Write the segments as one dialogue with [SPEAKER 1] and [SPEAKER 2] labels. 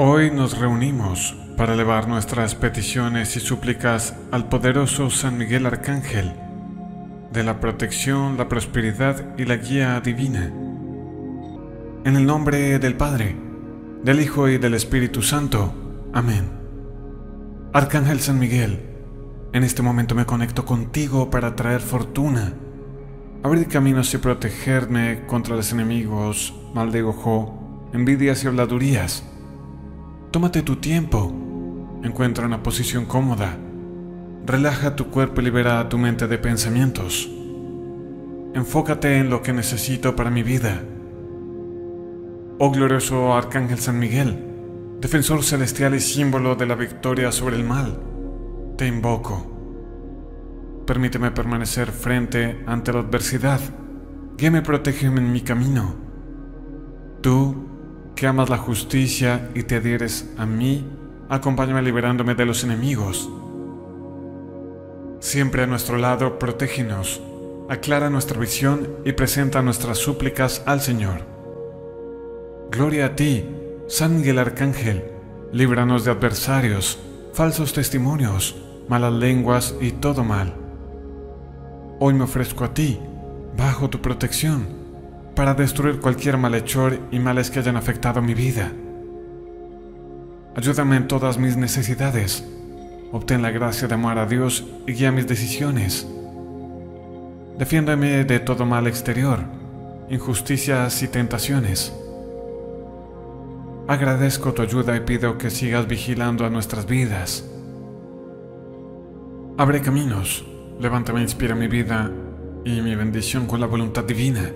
[SPEAKER 1] Hoy nos reunimos para elevar nuestras peticiones y súplicas al poderoso San Miguel Arcángel, de la protección, la prosperidad y la guía divina. En el nombre del Padre, del Hijo y del Espíritu Santo. Amén. Arcángel San Miguel, en este momento me conecto contigo para traer fortuna, abrir caminos y protegerme contra los enemigos, mal de ojo, envidias y habladurías. Tómate tu tiempo, encuentra una posición cómoda, relaja tu cuerpo y libera tu mente de pensamientos. Enfócate en lo que necesito para mi vida. Oh glorioso Arcángel San Miguel, defensor celestial y símbolo de la victoria sobre el mal, te invoco. Permíteme permanecer frente ante la adversidad. Guíame y protégeme en mi camino. Tú, que amas la justicia y te adhieres a mí, acompáñame liberándome de los enemigos. Siempre a nuestro lado, protégenos, aclara nuestra visión y presenta nuestras súplicas al Señor. Gloria a ti, San Miguel Arcángel, líbranos de adversarios, falsos testimonios, malas lenguas y todo mal. Hoy me ofrezco a ti, bajo tu protección, para destruir cualquier malhechor y males que hayan afectado mi vida. Ayúdame en todas mis necesidades. Obtén la gracia de amar a Dios y guía mis decisiones. Defiéndeme de todo mal exterior, injusticias y tentaciones. Agradezco tu ayuda y pido que sigas vigilando a nuestras vidas. Abre caminos, levántame e inspira mi vida y mi bendición con la voluntad divina.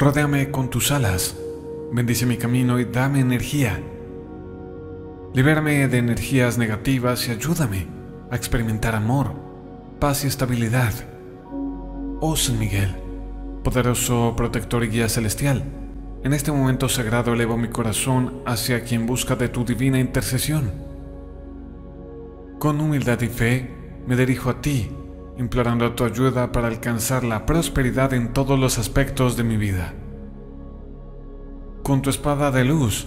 [SPEAKER 1] Rodéame con tus alas, bendice mi camino y dame energía. Libérame de energías negativas y ayúdame a experimentar amor, paz y estabilidad. Oh San Miguel, poderoso protector y guía celestial, en este momento sagrado elevo mi corazón hacia quien busca de tu divina intercesión. Con humildad y fe, me dirijo a ti, implorando tu ayuda para alcanzar la prosperidad en todos los aspectos de mi vida. Con tu espada de luz,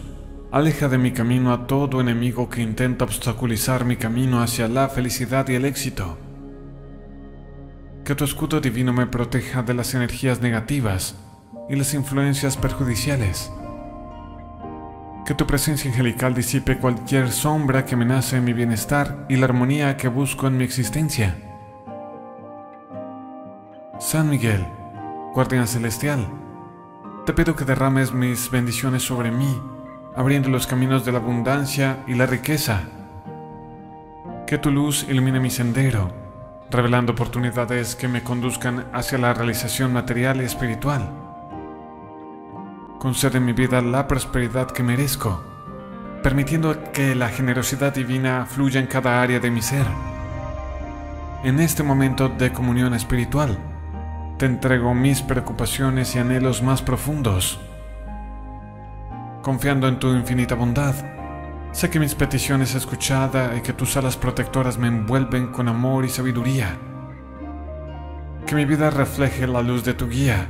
[SPEAKER 1] aleja de mi camino a todo enemigo que intenta obstaculizar mi camino hacia la felicidad y el éxito. Que tu escudo divino me proteja de las energías negativas y las influencias perjudiciales. Que tu presencia angelical disipe cualquier sombra que amenace mi bienestar y la armonía que busco en mi existencia. San Miguel, guardián celestial, te pido que derrames mis bendiciones sobre mí, abriendo los caminos de la abundancia y la riqueza. Que tu luz ilumine mi sendero, revelando oportunidades que me conduzcan hacia la realización material y espiritual. Concede en mi vida la prosperidad que merezco, permitiendo que la generosidad divina fluya en cada área de mi ser. En este momento de comunión espiritual, te entrego mis preocupaciones y anhelos más profundos. Confiando en tu infinita bondad, sé que mis peticiones escuchadas y que tus alas protectoras me envuelven con amor y sabiduría. Que mi vida refleje la luz de tu guía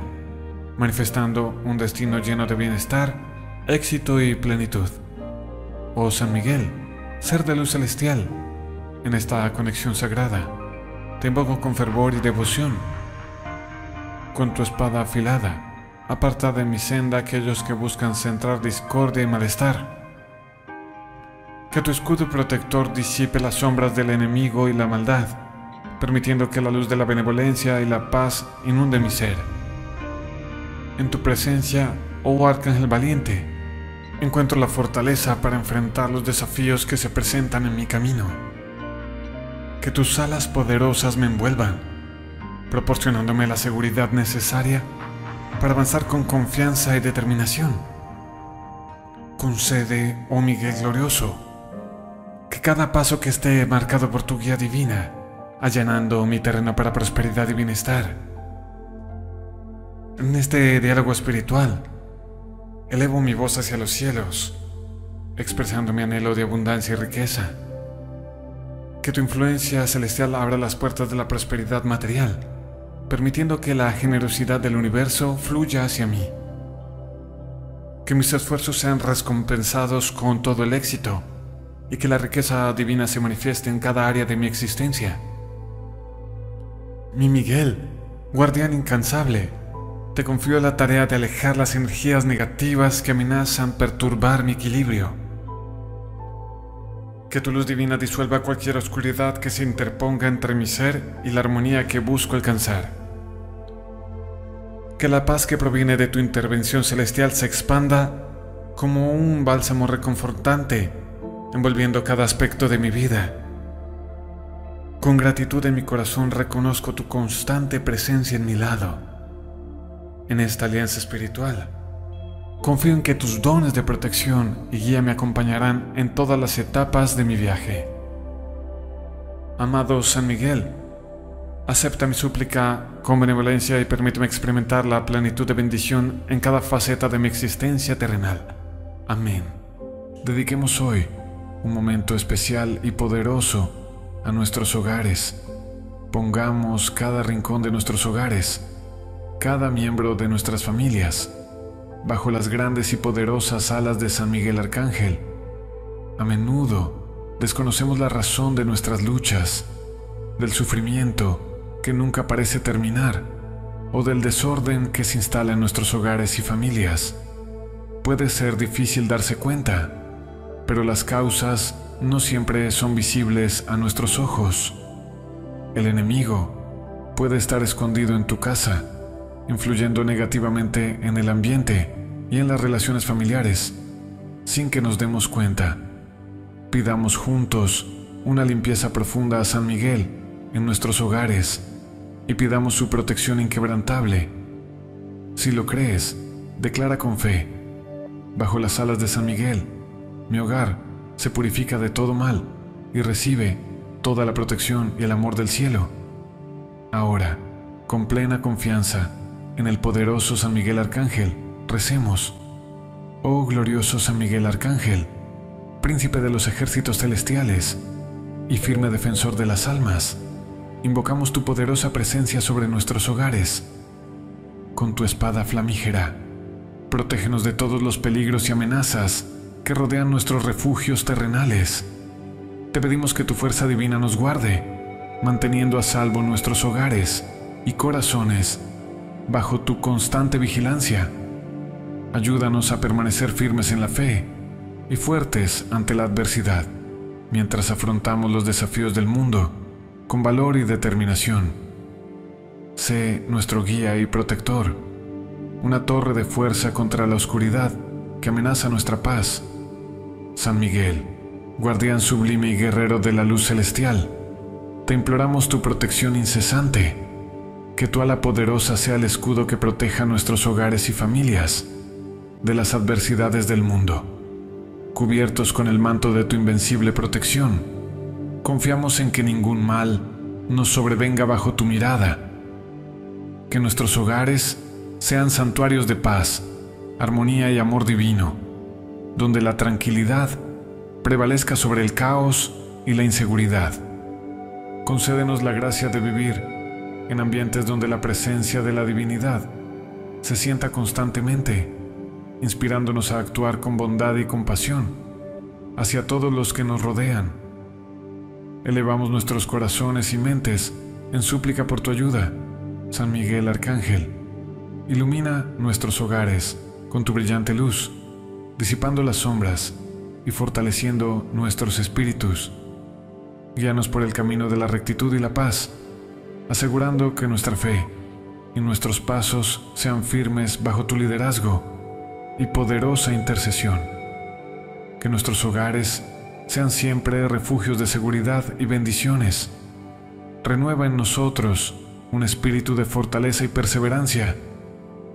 [SPEAKER 1] manifestando un destino lleno de bienestar, éxito y plenitud. Oh San Miguel, ser de luz celestial, en esta conexión sagrada, te invoco con fervor y devoción. Con tu espada afilada, aparta de mi senda aquellos que buscan centrar discordia y malestar. Que tu escudo protector disipe las sombras del enemigo y la maldad, permitiendo que la luz de la benevolencia y la paz inunde mi ser. En tu presencia, oh Arcángel valiente, encuentro la fortaleza para enfrentar los desafíos que se presentan en mi camino. Que tus alas poderosas me envuelvan, proporcionándome la seguridad necesaria para avanzar con confianza y determinación. Concede, oh Miguel glorioso, que cada paso que esté marcado por tu guía divina, allanando mi terreno para prosperidad y bienestar, en este diálogo espiritual, elevo mi voz hacia los cielos, expresando mi anhelo de abundancia y riqueza. Que tu influencia celestial abra las puertas de la prosperidad material, permitiendo que la generosidad del universo fluya hacia mí. que mis esfuerzos sean recompensados con todo el éxito y que la riqueza divina se manifieste en cada área de mi existencia. Mi Miguel, guardián incansable, te confío la tarea de alejar las energías negativas que amenazan perturbar mi equilibrio. Que tu luz divina disuelva cualquier oscuridad que se interponga entre mi ser y la armonía que busco alcanzar. Que la paz que proviene de tu intervención celestial se expanda como un bálsamo reconfortante envolviendo cada aspecto de mi vida. Con gratitud en mi corazón reconozco tu constante presencia en mi lado, en esta alianza espiritual. Confío en que tus dones de protección y guía me acompañarán en todas las etapas de mi viaje. Amado San Miguel, acepta mi súplica con benevolencia y permíteme experimentar la plenitud de bendición en cada faceta de mi existencia terrenal. Amén. Dediquemos hoy un momento especial y poderoso a nuestros hogares. Pongamos cada rincón de nuestros hogares, cada miembro de nuestras familias, bajo las grandes y poderosas alas de San Miguel Arcángel. A menudo desconocemos la razón de nuestras luchas, del sufrimiento que nunca parece terminar o del desorden que se instala en nuestros hogares y familias. Puede ser difícil darse cuenta, pero las causas no siempre son visibles a nuestros ojos. El enemigo puede estar escondido en tu casa, influyendo negativamente en el ambiente y en las relaciones familiares, sin que nos demos cuenta. Pidamos juntos una limpieza profunda a San Miguel en nuestros hogares y pidamos su protección inquebrantable. Si lo crees, declara con fe, bajo las alas de San Miguel, mi hogar se purifica de todo mal y recibe toda la protección y el amor del cielo. Ahora, con plena confianza en el poderoso San Miguel Arcángel, recemos. Oh glorioso San Miguel Arcángel, príncipe de los ejércitos celestiales y firme defensor de las almas, invocamos tu poderosa presencia sobre nuestros hogares. Con tu espada flamígera, protégenos de todos los peligros y amenazas que rodean nuestros refugios terrenales. Te pedimos que tu fuerza divina nos guarde, manteniendo a salvo nuestros hogares y corazones bajo tu constante vigilancia. Ayúdanos a permanecer firmes en la fe y fuertes ante la adversidad, mientras afrontamos los desafíos del mundo con valor y determinación. Sé nuestro guía y protector, una torre de fuerza contra la oscuridad que amenaza nuestra paz San Miguel, guardián sublime y guerrero de la luz celestial, te imploramos tu protección incesante, que tu ala poderosa sea el escudo que proteja nuestros hogares y familias de las adversidades del mundo. Cubiertos con el manto de tu invencible protección, confiamos en que ningún mal nos sobrevenga bajo tu mirada, que nuestros hogares sean santuarios de paz, armonía y amor divino donde la tranquilidad prevalezca sobre el caos y la inseguridad. Concédenos la gracia de vivir en ambientes donde la presencia de la divinidad se sienta constantemente, inspirándonos a actuar con bondad y compasión hacia todos los que nos rodean. Elevamos nuestros corazones y mentes en súplica por tu ayuda, San Miguel Arcángel. Ilumina nuestros hogares con tu brillante luz disipando las sombras y fortaleciendo nuestros espíritus. Guíanos por el camino de la rectitud y la paz, asegurando que nuestra fe y nuestros pasos sean firmes bajo tu liderazgo y poderosa intercesión. Que nuestros hogares sean siempre refugios de seguridad y bendiciones. Renueva en nosotros un espíritu de fortaleza y perseverancia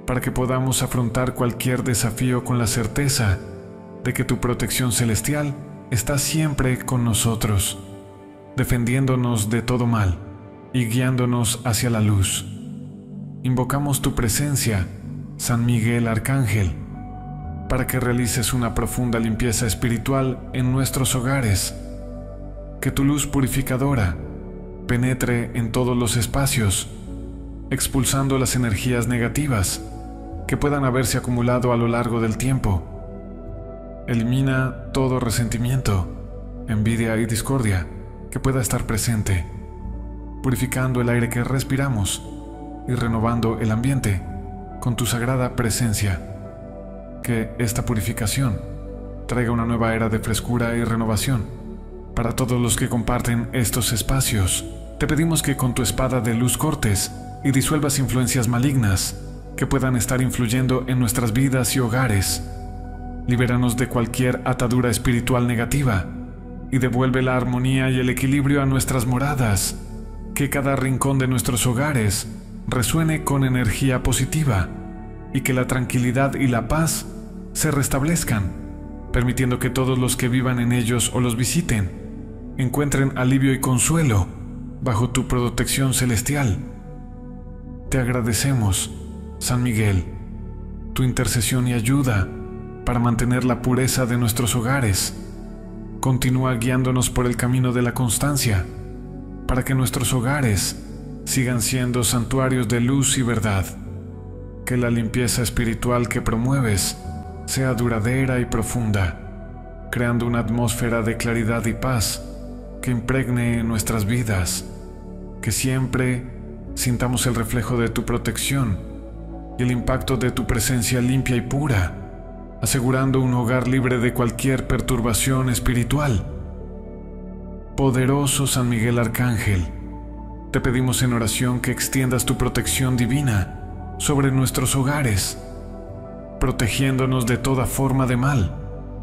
[SPEAKER 1] para que podamos afrontar cualquier desafío con la certeza de que tu protección celestial está siempre con nosotros, defendiéndonos de todo mal y guiándonos hacia la luz. Invocamos tu presencia, San Miguel Arcángel, para que realices una profunda limpieza espiritual en nuestros hogares, que tu luz purificadora penetre en todos los espacios, expulsando las energías negativas que puedan haberse acumulado a lo largo del tiempo. Elimina todo resentimiento, envidia y discordia que pueda estar presente, purificando el aire que respiramos y renovando el ambiente con tu sagrada presencia. Que esta purificación traiga una nueva era de frescura y renovación para todos los que comparten estos espacios. Te pedimos que con tu espada de luz cortes y disuelvas influencias malignas que puedan estar influyendo en nuestras vidas y hogares. Libéranos de cualquier atadura espiritual negativa y devuelve la armonía y el equilibrio a nuestras moradas. Que cada rincón de nuestros hogares resuene con energía positiva y que la tranquilidad y la paz se restablezcan, permitiendo que todos los que vivan en ellos o los visiten encuentren alivio y consuelo bajo tu protección celestial. Te agradecemos, San Miguel, tu intercesión y ayuda para mantener la pureza de nuestros hogares. Continúa guiándonos por el camino de la constancia, para que nuestros hogares sigan siendo santuarios de luz y verdad. Que la limpieza espiritual que promueves sea duradera y profunda, creando una atmósfera de claridad y paz que impregne nuestras vidas. Que siempre sintamos el reflejo de tu protección y el impacto de tu presencia limpia y pura, asegurando un hogar libre de cualquier perturbación espiritual. Poderoso San Miguel Arcángel, te pedimos en oración que extiendas tu protección divina sobre nuestros hogares, protegiéndonos de toda forma de mal,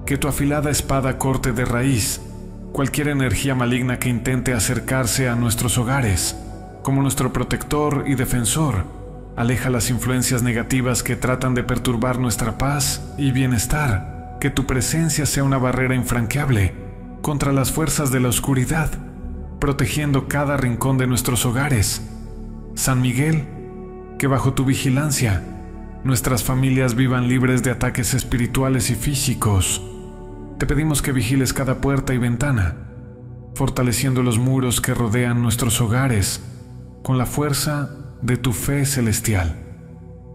[SPEAKER 1] que tu afilada espada corte de raíz cualquier energía maligna que intente acercarse a nuestros hogares, como nuestro protector y defensor, aleja las influencias negativas que tratan de perturbar nuestra paz y bienestar, que tu presencia sea una barrera infranqueable contra las fuerzas de la oscuridad protegiendo cada rincón de nuestros hogares. San Miguel, que bajo tu vigilancia nuestras familias vivan libres de ataques espirituales y físicos. Te pedimos que vigiles cada puerta y ventana, fortaleciendo los muros que rodean nuestros hogares con la fuerza de tu fe celestial.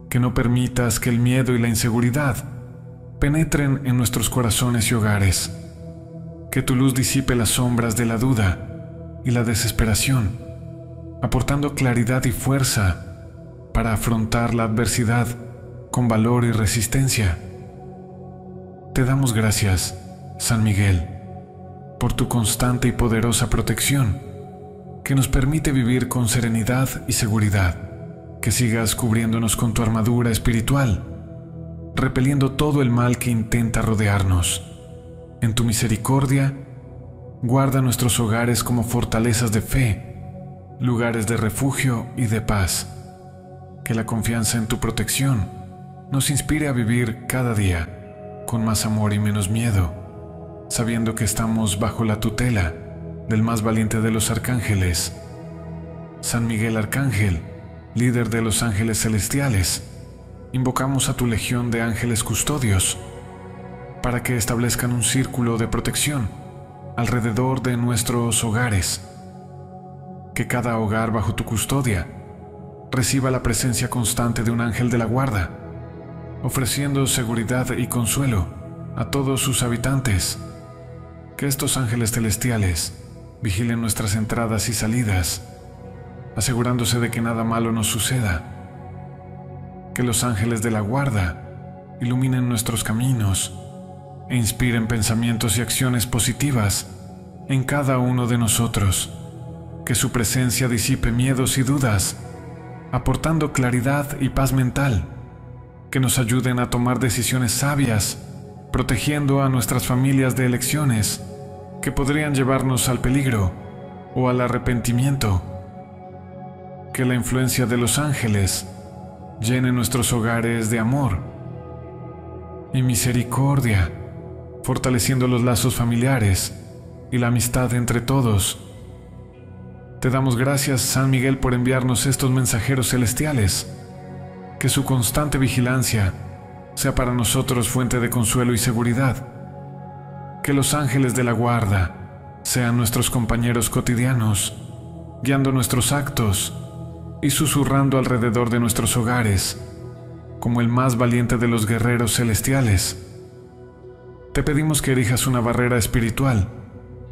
[SPEAKER 1] Que no permitas que el miedo y la inseguridad penetren en nuestros corazones y hogares. Que tu luz disipe las sombras de la duda y la desesperación, aportando claridad y fuerza para afrontar la adversidad con valor y resistencia. Te damos gracias, San Miguel, por tu constante y poderosa protección, que nos permite vivir con serenidad y seguridad, que sigas cubriéndonos con tu armadura espiritual, repeliendo todo el mal que intenta rodearnos. En tu misericordia, Guarda nuestros hogares como fortalezas de fe, lugares de refugio y de paz. Que la confianza en tu protección nos inspire a vivir cada día con más amor y menos miedo, sabiendo que estamos bajo la tutela del más valiente de los arcángeles, San Miguel Arcángel, líder de los ángeles celestiales. Invocamos a tu legión de ángeles custodios para que establezcan un círculo de protección alrededor de nuestros hogares. Que cada hogar bajo tu custodia reciba la presencia constante de un ángel de la guarda, ofreciendo seguridad y consuelo a todos sus habitantes. Que estos ángeles celestiales vigilen nuestras entradas y salidas, asegurándose de que nada malo nos suceda. Que los ángeles de la guarda iluminen nuestros caminos, e inspiren pensamientos y acciones positivas en cada uno de nosotros. Que su presencia disipe miedos y dudas, aportando claridad y paz mental. Que nos ayuden a tomar decisiones sabias, protegiendo a nuestras familias de elecciones que podrían llevarnos al peligro o al arrepentimiento. Que la influencia de los ángeles llene nuestros hogares de amor y misericordia fortaleciendo los lazos familiares y la amistad entre todos. Te damos gracias, San Miguel, por enviarnos estos mensajeros celestiales. Que su constante vigilancia sea para nosotros fuente de consuelo y seguridad. Que los ángeles de la guarda sean nuestros compañeros cotidianos, guiando nuestros actos y susurrando alrededor de nuestros hogares. como el más valiente de los guerreros celestiales. Te pedimos que erijas una barrera espiritual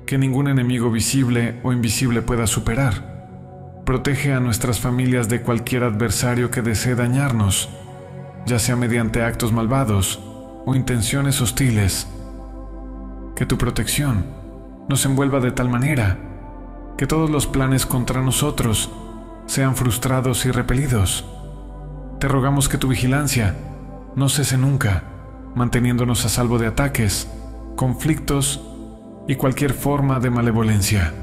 [SPEAKER 1] que ningún enemigo visible o invisible pueda superar. Protege a nuestras familias de cualquier adversario que desee dañarnos, ya sea mediante actos malvados o intenciones hostiles. Que tu protección nos envuelva de tal manera que todos los planes contra nosotros sean frustrados y repelidos. Te rogamos que tu vigilancia no cese nunca, manteniéndonos a salvo de ataques, conflictos y cualquier forma de malevolencia.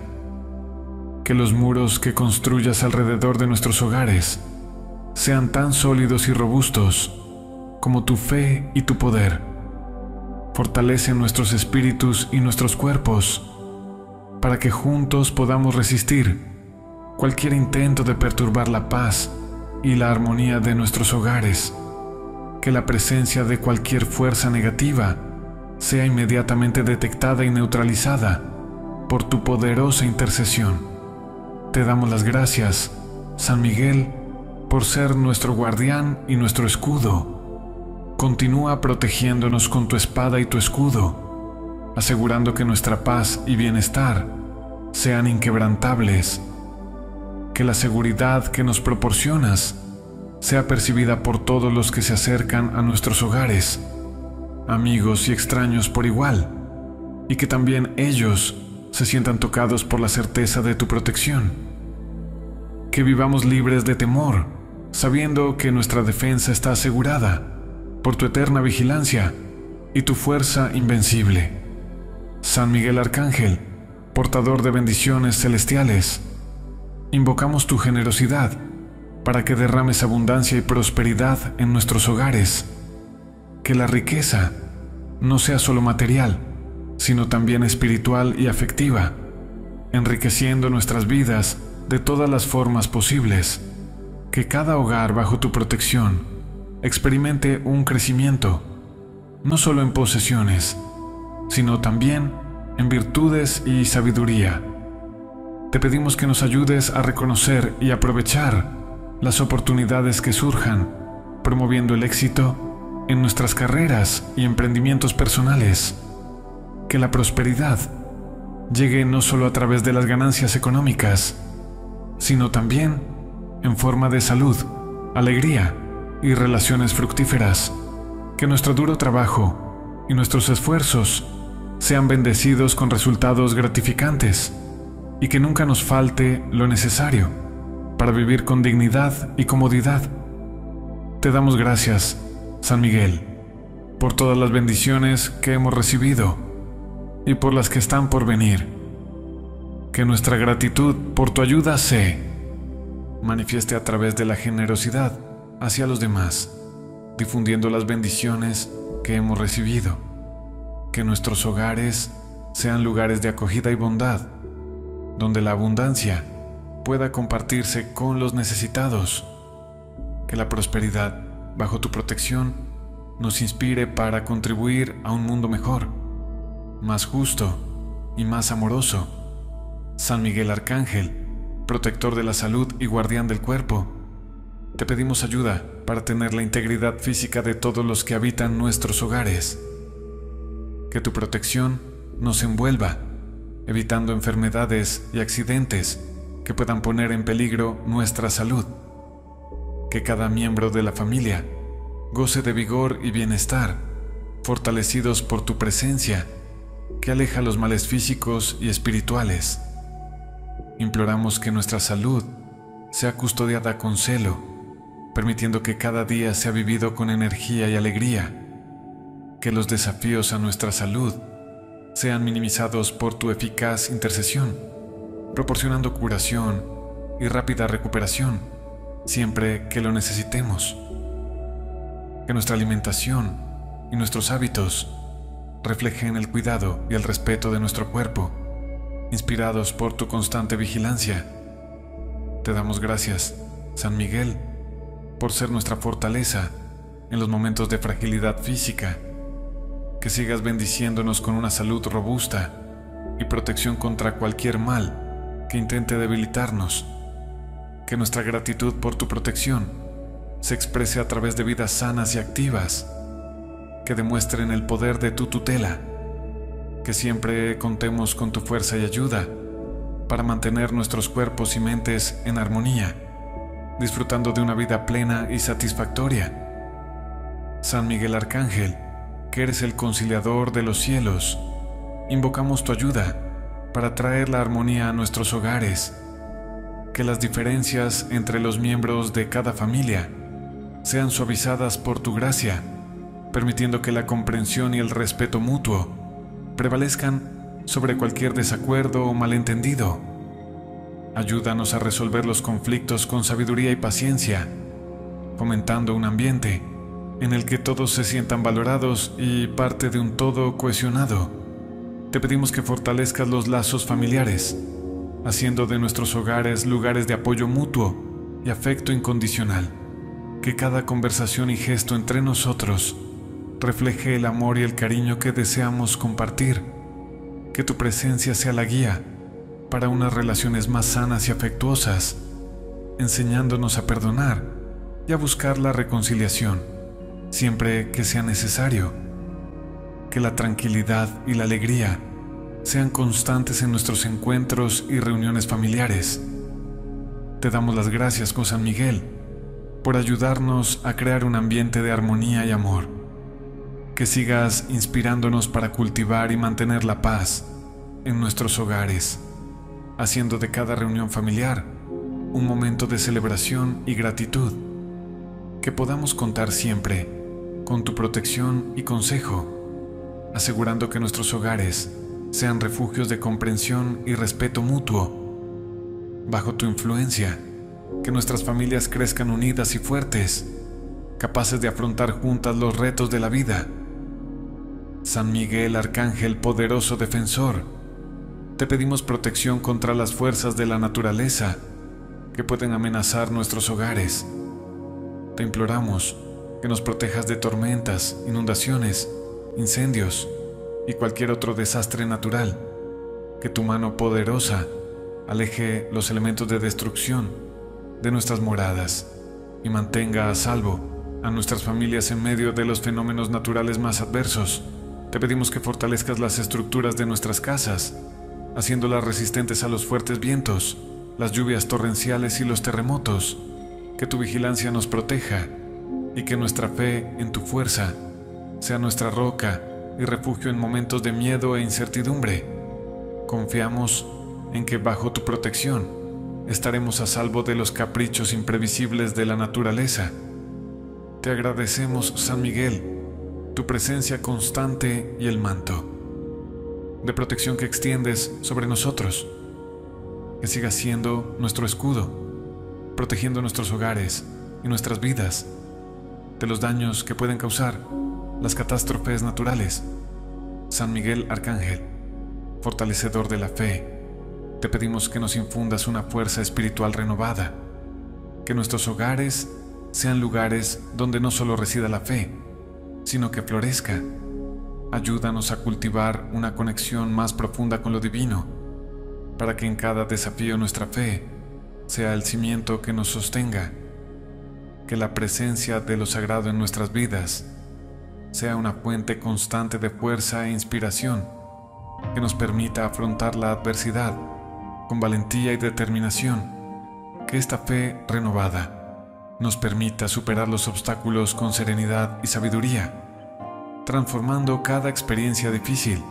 [SPEAKER 1] Que los muros que construyas alrededor de nuestros hogares sean tan sólidos y robustos como tu fe y tu poder. Fortalece nuestros espíritus y nuestros cuerpos para que juntos podamos resistir cualquier intento de perturbar la paz y la armonía de nuestros hogares. Que la presencia de cualquier fuerza negativa sea inmediatamente detectada y neutralizada por tu poderosa intercesión. Te damos las gracias, San Miguel, por ser nuestro guardián y nuestro escudo. Continúa protegiéndonos con tu espada y tu escudo, asegurando que nuestra paz y bienestar sean inquebrantables. Que la seguridad que nos proporcionas sea percibida por todos los que se acercan a nuestros hogares amigos y extraños por igual, y que también ellos se sientan tocados por la certeza de tu protección. Que vivamos libres de temor, sabiendo que nuestra defensa está asegurada por tu eterna vigilancia y tu fuerza invencible. San Miguel Arcángel, portador de bendiciones celestiales, invocamos tu generosidad para que derrames abundancia y prosperidad en nuestros hogares que la riqueza no sea solo material, sino también espiritual y afectiva, enriqueciendo nuestras vidas de todas las formas posibles. Que cada hogar bajo tu protección experimente un crecimiento, no solo en posesiones, sino también en virtudes y sabiduría. Te pedimos que nos ayudes a reconocer y aprovechar las oportunidades que surjan, promoviendo el éxito en nuestras carreras y emprendimientos personales. Que la prosperidad llegue no solo a través de las ganancias económicas, sino también en forma de salud, alegría y relaciones fructíferas. Que nuestro duro trabajo y nuestros esfuerzos sean bendecidos con resultados gratificantes y que nunca nos falte lo necesario para vivir con dignidad y comodidad. Te damos gracias San Miguel, por todas las bendiciones que hemos recibido y por las que están por venir. Que nuestra gratitud por tu ayuda se manifieste a través de la generosidad hacia los demás, difundiendo las bendiciones que hemos recibido. Que nuestros hogares sean lugares de acogida y bondad, donde la abundancia pueda compartirse con los necesitados. Que la prosperidad bajo tu protección, nos inspire para contribuir a un mundo mejor, más justo y más amoroso. San Miguel Arcángel, protector de la salud y guardián del cuerpo, te pedimos ayuda para tener la integridad física de todos los que habitan nuestros hogares. Que tu protección nos envuelva, evitando enfermedades y accidentes que puedan poner en peligro nuestra salud que cada miembro de la familia goce de vigor y bienestar, fortalecidos por tu presencia, que aleja los males físicos y espirituales. Imploramos que nuestra salud sea custodiada con celo, permitiendo que cada día sea vivido con energía y alegría, que los desafíos a nuestra salud sean minimizados por tu eficaz intercesión, proporcionando curación y rápida recuperación siempre que lo necesitemos. Que nuestra alimentación y nuestros hábitos reflejen el cuidado y el respeto de nuestro cuerpo, inspirados por tu constante vigilancia. Te damos gracias, San Miguel, por ser nuestra fortaleza en los momentos de fragilidad física. Que sigas bendiciéndonos con una salud robusta y protección contra cualquier mal que intente debilitarnos que nuestra gratitud por tu protección se exprese a través de vidas sanas y activas, que demuestren el poder de tu tutela, que siempre contemos con tu fuerza y ayuda para mantener nuestros cuerpos y mentes en armonía, disfrutando de una vida plena y satisfactoria. San Miguel Arcángel, que eres el conciliador de los cielos, invocamos tu ayuda para traer la armonía a nuestros hogares, que las diferencias entre los miembros de cada familia sean suavizadas por tu gracia, permitiendo que la comprensión y el respeto mutuo prevalezcan sobre cualquier desacuerdo o malentendido. Ayúdanos a resolver los conflictos con sabiduría y paciencia, fomentando un ambiente en el que todos se sientan valorados y parte de un todo cohesionado. Te pedimos que fortalezcas los lazos familiares, haciendo de nuestros hogares lugares de apoyo mutuo y afecto incondicional. Que cada conversación y gesto entre nosotros refleje el amor y el cariño que deseamos compartir. Que tu presencia sea la guía para unas relaciones más sanas y afectuosas, enseñándonos a perdonar y a buscar la reconciliación, siempre que sea necesario. Que la tranquilidad y la alegría sean constantes en nuestros encuentros y reuniones familiares. Te damos las gracias con San Miguel por ayudarnos a crear un ambiente de armonía y amor. Que sigas inspirándonos para cultivar y mantener la paz en nuestros hogares, haciendo de cada reunión familiar un momento de celebración y gratitud. Que podamos contar siempre con tu protección y consejo, asegurando que nuestros hogares sean refugios de comprensión y respeto mutuo. Bajo tu influencia, que nuestras familias crezcan unidas y fuertes, capaces de afrontar juntas los retos de la vida. San Miguel, Arcángel poderoso defensor, te pedimos protección contra las fuerzas de la naturaleza que pueden amenazar nuestros hogares. Te imploramos que nos protejas de tormentas, inundaciones, incendios, y cualquier otro desastre natural, que tu mano poderosa aleje los elementos de destrucción de nuestras moradas y mantenga a salvo a nuestras familias en medio de los fenómenos naturales más adversos. Te pedimos que fortalezcas las estructuras de nuestras casas, haciéndolas resistentes a los fuertes vientos, las lluvias torrenciales y los terremotos, que tu vigilancia nos proteja y que nuestra fe en tu fuerza sea nuestra roca y refugio en momentos de miedo e incertidumbre. Confiamos en que bajo tu protección estaremos a salvo de los caprichos imprevisibles de la naturaleza. Te agradecemos, San Miguel, tu presencia constante y el manto de protección que extiendes sobre nosotros. Que siga siendo nuestro escudo, protegiendo nuestros hogares y nuestras vidas de los daños que pueden causar las catástrofes naturales. San Miguel Arcángel, fortalecedor de la fe, te pedimos que nos infundas una fuerza espiritual renovada, que nuestros hogares sean lugares donde no solo resida la fe, sino que florezca. Ayúdanos a cultivar una conexión más profunda con lo divino, para que en cada desafío nuestra fe sea el cimiento que nos sostenga, que la presencia de lo sagrado en nuestras vidas sea una fuente constante de fuerza e inspiración que nos permita afrontar la adversidad con valentía y determinación, que esta fe renovada nos permita superar los obstáculos con serenidad y sabiduría, transformando cada experiencia difícil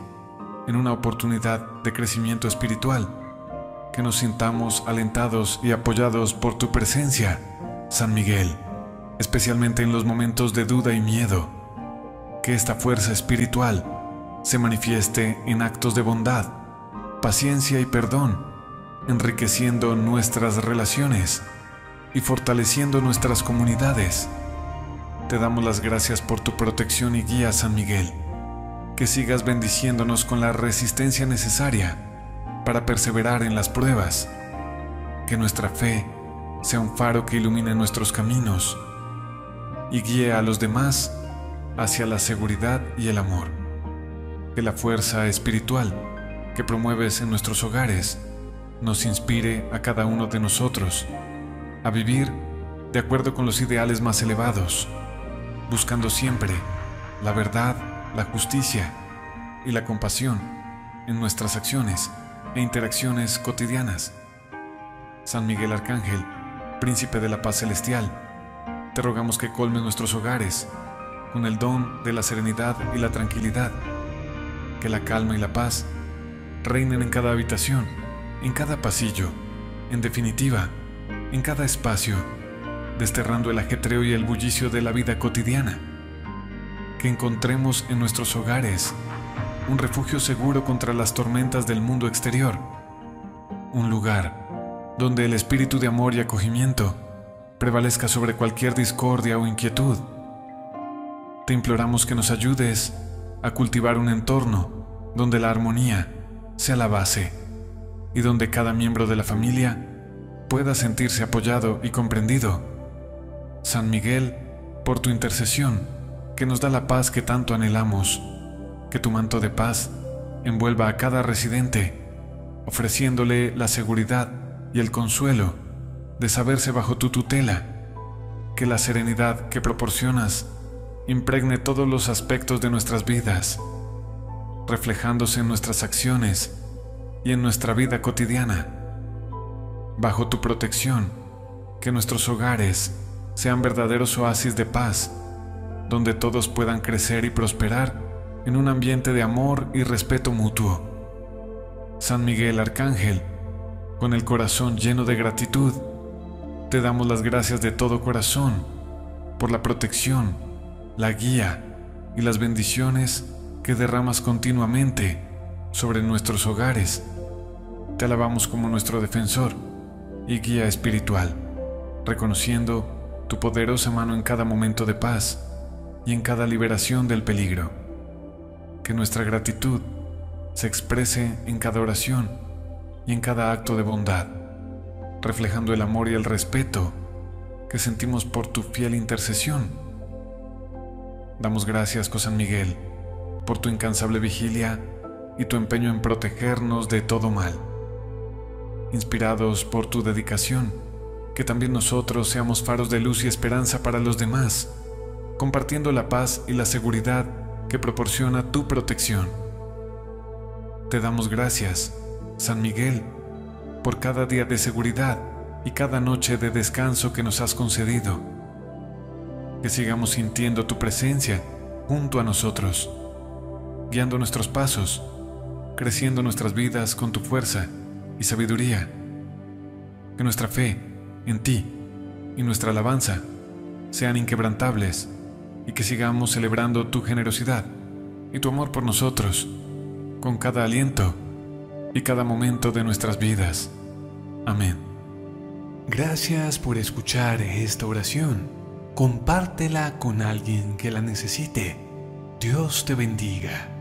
[SPEAKER 1] en una oportunidad de crecimiento espiritual, que nos sintamos alentados y apoyados por tu presencia, San Miguel, especialmente en los momentos de duda y miedo. Que esta fuerza espiritual se manifieste en actos de bondad, paciencia y perdón, enriqueciendo nuestras relaciones y fortaleciendo nuestras comunidades. Te damos las gracias por tu protección y guía, San Miguel. Que sigas bendiciéndonos con la resistencia necesaria para perseverar en las pruebas. Que nuestra fe sea un faro que ilumine nuestros caminos y guíe a los demás hacia la seguridad y el amor. Que la fuerza espiritual que promueves en nuestros hogares nos inspire a cada uno de nosotros a vivir de acuerdo con los ideales más elevados, buscando siempre la verdad, la justicia y la compasión en nuestras acciones e interacciones cotidianas. San Miguel Arcángel, príncipe de la paz celestial, te rogamos que colmes nuestros hogares con el don de la serenidad y la tranquilidad, que la calma y la paz reinen en cada habitación, en cada pasillo, en definitiva, en cada espacio, desterrando el ajetreo y el bullicio de la vida cotidiana. Que encontremos en nuestros hogares un refugio seguro contra las tormentas del mundo exterior, un lugar donde el espíritu de amor y acogimiento prevalezca sobre cualquier discordia o inquietud. Te imploramos que nos ayudes a cultivar un entorno donde la armonía sea la base y donde cada miembro de la familia pueda sentirse apoyado y comprendido. San Miguel, por tu intercesión, que nos da la paz que tanto anhelamos, que tu manto de paz envuelva a cada residente, ofreciéndole la seguridad y el consuelo de saberse bajo tu tutela, que la serenidad que proporcionas impregne todos los aspectos de nuestras vidas, reflejándose en nuestras acciones y en nuestra vida cotidiana. Bajo tu protección, que nuestros hogares sean verdaderos oasis de paz, donde todos puedan crecer y prosperar en un ambiente de amor y respeto mutuo. San Miguel Arcángel, con el corazón lleno de gratitud, te damos las gracias de todo corazón por la protección, la guía y las bendiciones que derramas continuamente sobre nuestros hogares. Te alabamos como nuestro defensor y guía espiritual, reconociendo tu poderosa mano en cada momento de paz y en cada liberación del peligro. Que nuestra gratitud se exprese en cada oración y en cada acto de bondad, reflejando el amor y el respeto que sentimos por tu fiel intercesión. Damos gracias, San Miguel, por tu incansable vigilia y tu empeño en protegernos de todo mal. Inspirados por tu dedicación, que también nosotros seamos faros de luz y esperanza para los demás, compartiendo la paz y la seguridad que proporciona tu protección. Te damos gracias, San Miguel, por cada día de seguridad y cada noche de descanso que nos has concedido. Que sigamos sintiendo tu presencia junto a nosotros, guiando nuestros pasos, creciendo nuestras vidas con tu fuerza y sabiduría. Que nuestra fe en ti y nuestra alabanza sean inquebrantables y que sigamos celebrando tu generosidad y tu amor por nosotros con cada aliento y cada momento de nuestras vidas. Amén.
[SPEAKER 2] Gracias por escuchar esta oración. Compártela con alguien que la necesite. Dios te bendiga.